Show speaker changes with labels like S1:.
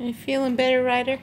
S1: Are you feeling better, Ryder?